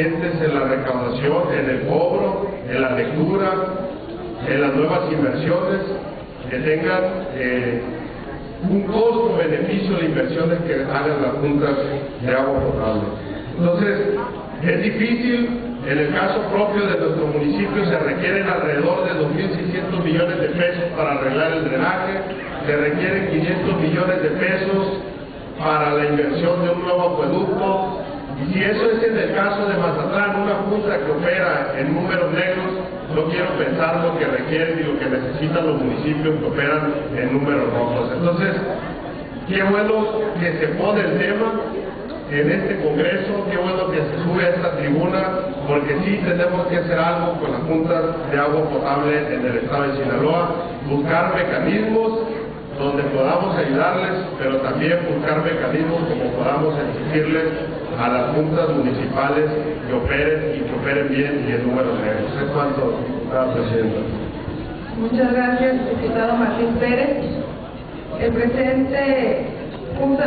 en la recaudación, en el cobro, en la lectura, en las nuevas inversiones, que tengan eh, un costo-beneficio de inversiones que hagan las juntas de agua potable. Entonces, es difícil, en el caso propio de nuestro municipio se requieren alrededor de 2.600 millones de pesos para arreglar el drenaje, se requieren 500 millones de pesos para la inversión de un nuevo acueducto, si eso es en el caso de Mazatlán, una junta que opera en números negros, no quiero pensar lo que requieren y lo que necesitan los municipios que operan en números rojos. Entonces, qué bueno que se pone el tema en este Congreso, qué bueno que se sube a esta tribuna, porque sí tenemos que hacer algo con las juntas de agua potable en el estado de Sinaloa, buscar mecanismos ayudarles, pero también buscar mecanismos como podamos exigirles a las juntas municipales que operen y que operen bien y en números negros. Es cuanto, diputada presidenta. Muchas gracias, diputado Martín Pérez. El presente punto